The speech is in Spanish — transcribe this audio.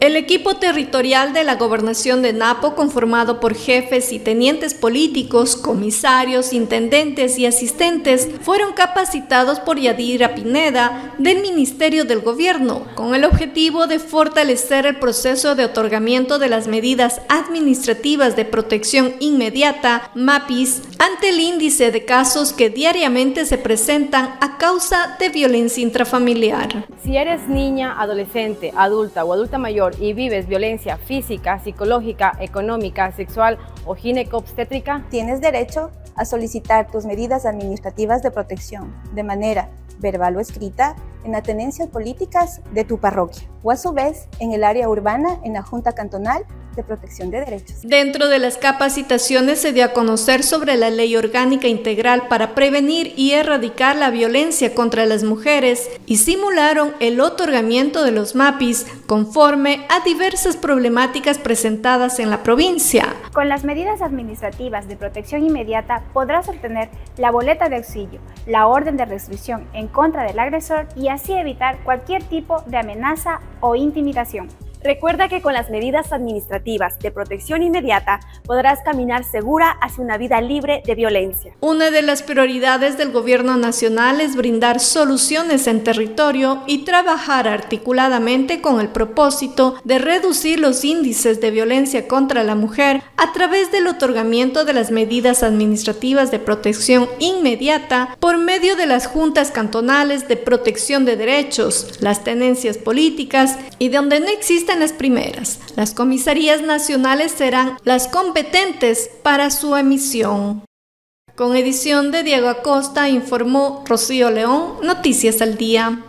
El equipo territorial de la gobernación de Napo, conformado por jefes y tenientes políticos, comisarios, intendentes y asistentes, fueron capacitados por Yadira Pineda del Ministerio del Gobierno, con el objetivo de fortalecer el proceso de otorgamiento de las medidas administrativas de protección inmediata, MAPIS, ante el índice de casos que diariamente se presentan a causa de violencia intrafamiliar. Si eres niña, adolescente, adulta o adulta mayor, y vives violencia física, psicológica, económica, sexual o ginecobstétrica, tienes derecho a solicitar tus medidas administrativas de protección de manera verbal o escrita en las políticas de tu parroquia o a su vez en el área urbana en la Junta Cantonal de Protección de Derechos. Dentro de las capacitaciones se dio a conocer sobre la Ley Orgánica Integral para prevenir y erradicar la violencia contra las mujeres y simularon el otorgamiento de los MAPIs conforme a diversas problemáticas presentadas en la provincia. Con las medidas administrativas de protección inmediata podrás obtener la boleta de auxilio, la orden de restricción en contra del agresor y así evitar cualquier tipo de amenaza o intimidación. Recuerda que con las medidas administrativas de protección inmediata podrás caminar segura hacia una vida libre de violencia. Una de las prioridades del gobierno nacional es brindar soluciones en territorio y trabajar articuladamente con el propósito de reducir los índices de violencia contra la mujer a través del otorgamiento de las medidas administrativas de protección inmediata por medio de las juntas cantonales de protección de derechos, las tenencias políticas y donde no existe en las primeras. Las comisarías nacionales serán las competentes para su emisión. Con edición de Diego Acosta informó Rocío León, Noticias al Día.